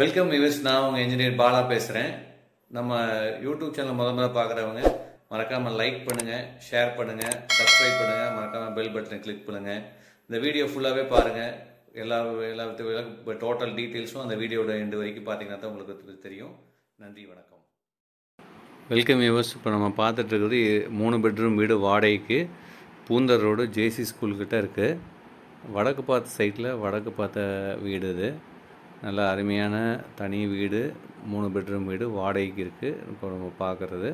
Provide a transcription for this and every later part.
Welcome US நான் உங்கள் engineer Bala பேசுகிறேன் நம்ம யூடியூப் சேனல் முத முதல்ல பார்க்குறவங்க மறக்காமல் லைக் பண்ணுங்கள் ஷேர் பண்ணுங்கள் சப்ஸ்கிரைப் பண்ணுங்கள் மறக்காமல் பெல் பட்டனை கிளிக் பண்ணுங்கள் இந்த வீடியோ ஃபுல்லாகவே பாருங்கள் எல்லா எல்லா டோட்டல் டீட்டெயில்ஸும் அந்த வீடியோட எண்டு வரைக்கும் பார்த்தீங்கன்னா தான் உங்களுக்கு தெரியும். நன்றி வணக்கம். வெல்கம் யூஎஸ் இப்போ நம்ம பார்த்துட்டு இருக்கிறது மூணு பெட்ரூம் வீடு வாடகைக்கு. பூந்தர் ரோடு ஜேசி ஸ்கூல்கிட்ட இருக்குது வடக்கு பார்த்த சைட்டில் வடக்கு பார்த்த வீடு இது. நல்ல அருமையான தனி வீடு மூணு பெட்ரூம் வீடு வாடகைக்கு இருக்குது இப்போ நம்ம பார்க்குறது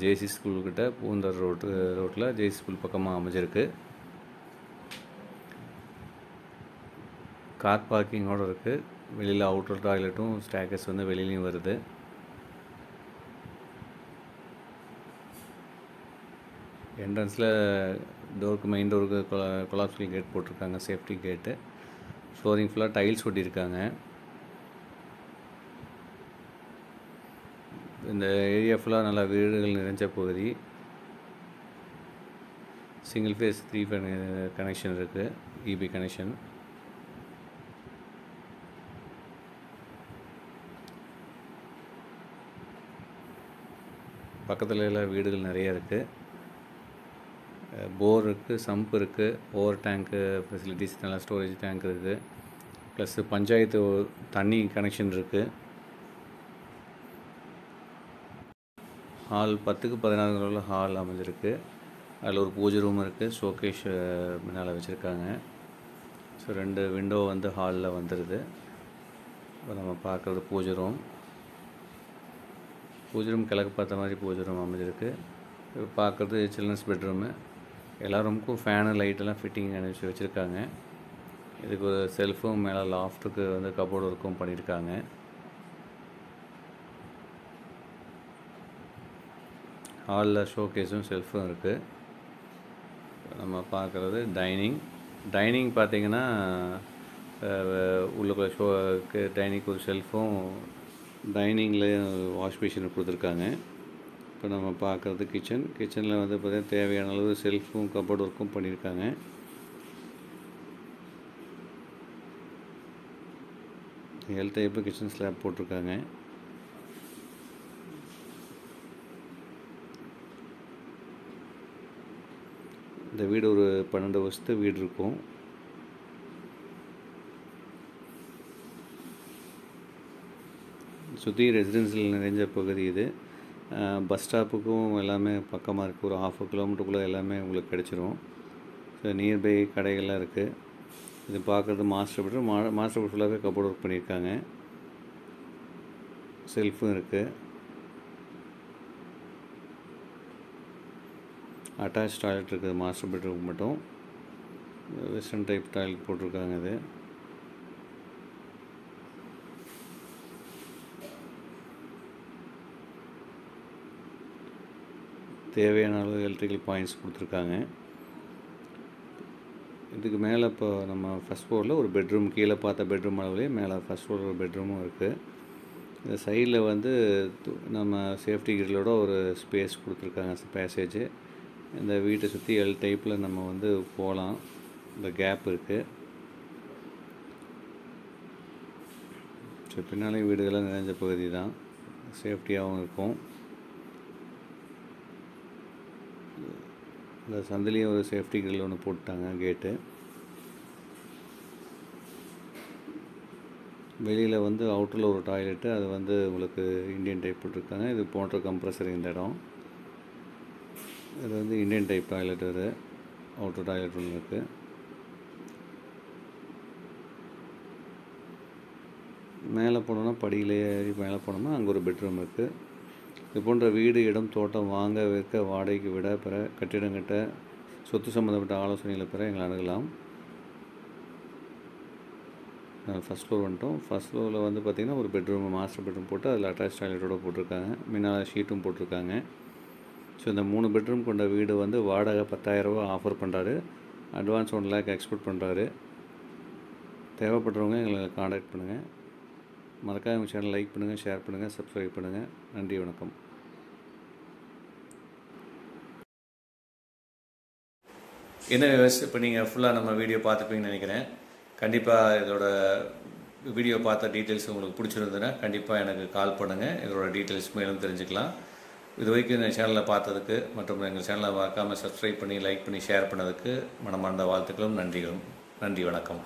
ஜேசி ஸ்கூல்கிட்ட பூந்தர் ரோட்டு ரோட்டில் ஜேசி ஸ்கூல் பக்கமாக அமைஞ்சிருக்கு. கார் பார்க்கிங்கோடு இருக்குது வெளியில் அவுட்டர் டாய்லெட்டும் ஸ்டேக்கஸ் வந்து வெளியிலையும் வருது. என்ட்ரன்ஸில் டோருக்கு மெயின் டோருக்கு கொலாப்ஸ்லி கேட் போட்டிருக்காங்க. சேஃப்டி கேட்டு ஃப்ளோரிங் ஃபுல்லாக டைல்ஸ் ஒட்டியிருக்காங்க இந்த ஏரியா ஃபுல்லாக நல்லா வீடுகள் நிறைஞ்ச பகுதி. சிங்கிள் ஃபேஸ் த்ரீ கனெக்ஷன் இருக்குது இபி கனெக்ஷன் பக்கத்தில் எல்லாம் வீடுகள் நிறைய இருக்குது போர் இருக்குது சம்ப் இருக்குது ஓவர் டேங்க்கு ஃபெசிலிட்டிஸ் நல்லா ஸ்டோரேஜ் டேங்க் இருக்குது. ப்ளஸ்ஸு பஞ்சாயத்து தண்ணி கனெக்ஷன் இருக்குது ஹால் பத்துக்கு பதினாறு ஹால் அமைஞ்சிருக்கு. அதில் ஒரு பூஜை ரூம் இருக்குது ஷோகேஷ் மேலே வச்சுருக்காங்க. ஸோ ரெண்டு விண்டோ வந்து ஹாலில் வந்துடுது இப்போ நம்ம பார்க்குறது பூஜை ரூம் பூஜை ரூம் கிழக்கு பார்த்த மாதிரி பூஜை ரூம் அமைஞ்சிருக்கு. இப்போ பார்க்குறது சில்ட்ரன்ஸ் பெட்ரூமு எல்லா ரூமுக்கும் ஃபேனு லைட்டெல்லாம் ஃபிட்டிங் அனுப்பிச்சு வச்சுருக்காங்க. இதுக்கு ஒரு செல்ஃபும் மேலே லாஃப்ட்டுக்கு வந்து கபோர்டு ஒர்க்கும் பண்ணியிருக்காங்க ஹாலில் ஷோகேஸும் செல்ஃபும் இருக்குது நம்ம பார்க்குறது டைனிங் டைனிங் பார்த்திங்கன்னா உள்ளுக்குள்ள ஷோ டைனிங் ஒரு ஷெல்ஃபும் டைனிங்கில் வாஷ் மிஷின் கொடுத்துருக்காங்க. இப்போ நம்ம பார்க்குறது கிச்சன் கிச்சனில் வந்து பார்த்திங்கன்னா தேவையான அளவு செல்ஃபும் கபோர்ட் ஒர்க்கும் பண்ணியிருக்காங்க. எல் டைப்பு கிச்சன் ஸ்லாப் போட்டிருக்காங்க. இந்த வீடு ஒரு பன்னெண்டு வருஷத்து வீடு இருக்கும். சுற்றி ரெசிடென்சியல் நிறைஞ்ச பகுதி இது. பஸ் ஸ்டாப்புக்கும் எல்லாமே பக்கமாக இருக்குது ஒரு ஹாஃப் கிலோமீட்டருக்குள்ளே எல்லாமே உங்களுக்கு கிடச்சிரும். ஸோ நியர்பை கடைகள்லாம் இருக்குது இது பார்க்குறது மாஸ்டர் பெட்ரூம் மா மாஸ்டர் பெட் ஃபுல்லாகவே கபோர்ட் ஒர்க் பண்ணியிருக்காங்க. செல்ஃபும் இருக்குது அட்டாச் டாய்லெட் இருக்குது. மாஸ்டர் பெட்ரூம் மட்டும். வெஸ்டர்ன் டைப் டாய்லெட் போட்டிருக்காங்க இது. தேவையான அளவு எலக்ட்ரிக்கல் பாயிண்ட்ஸ் கொடுத்துருக்காங்க. இதுக்கு மேலே இப்போ நம்ம ஃபஸ்ட் ஃப்ளோரில் ஒரு பெட்ரூம் கீழே பார்த்த பெட்ரூம் அளவுலேயே மேலே ஃபஸ்ட் ஃப்ளோரில் ஒரு பெட்ரூமும் இருக்குது இந்த சைடில் வந்து நம்ம சேஃப்டி கிரிலோட ஒரு ஸ்பேஸ் கொடுத்துருக்காங்க பேசேஜ் இந்த வீட்டை சுற்றி எல் டைப்பில் நம்ம வந்து போகலாம் இந்த கேப் இருக்குது ஸோ பின்னாலே வீடுகள்லாம் நிறைஞ்ச பகுதி தான் சேஃப்டியாகவும் இருக்கும். இந்த சந்திலையும் ஒரு சேஃப்டி கிரில் ஒன்று போட்டாங்க கேட்டு வெளியில் வந்து அவுட்டரில் ஒரு டாய்லெட்டு அது வந்து உங்களுக்கு இந்தியன் டைப் போட்டிருக்காங்க. இது போன்ற கம்ப்ரஸர் இந்த இடம். இது வந்து இந்தியன் டைப் டாய்லெட் இது. அவுட்டர் டாய்லெட் ஒன்று இருக்குது மேலே போனோம்னா படியிலே ஏறி மேலே போனோம்னா அங்கே ஒரு பெட்ரூம் இருக்குது இது போன்ற வீடு இடம் தோட்டம் வாங்க விற்க வாடகைக்கு விட பிற கட்டிடங்கிட்ட சொத்து சம்மந்தப்பட்ட ஆலோசனைகளை பெற எங்களை அணுகலாம். ஃபஸ்ட் ஃப்ளோர் வந்துட்டோம். ஃபஸ்ட் ஃப்ளோரில் வந்து பார்த்திங்கன்னா ஒரு பெட்ரூம் மாஸ்டர் பெட்ரூம் போட்டு அதில் அட்டாச் டாய்லெட்டோடு போட்டிருக்காங்க. முன்னால் ஷீட்டும் போட்டிருக்காங்க. ஸோ இந்த மூணு பெட்ரூம் கொண்ட வீடு வந்து வாடகை பத்தாயிரரூபா ஆஃபர் பண்ணுறாரு அட்வான்ஸ் ஒன் லேக் எக்ஸ்போர்ட் பண்ணுறாரு தேவைப்படுறவங்க எங்களை காண்டாக்ட் பண்ணுங்கள் மறக்காம எங்கள் சேனல் லைக் பண்ணுங்கள் ஷேர் பண்ணுங்கள் சப்ஸ்கிரைப் பண்ணுங்கள் நன்றி வணக்கம். என்ன விவசாயம் இப்போ நீங்கள் ஃபுல்லாக நம்ம வீடியோ பார்த்துப்பீங்கன்னு நினைக்கிறேன். கண்டிப்பாக இதோட வீடியோ பார்த்த டீட்டெயில்ஸ் உங்களுக்கு பிடிச்சிருந்ததுன்னா கண்டிப்பாக எனக்கு கால் பண்ணுங்கள் இதோட டீட்டெயில்ஸ் மேலும் தெரிஞ்சுக்கலாம். இது வரைக்கும் இந்த சேனலை பார்த்ததுக்கு மற்றும் எங்கள் சேனலை பார்க்காம சப்ஸ்கிரைப் பண்ணி லைக் பண்ணி ஷேர் பண்ணதுக்கு மனமார்ந்த வாழ்த்துக்களும் நன்றிகளும். நன்றி வணக்கம்.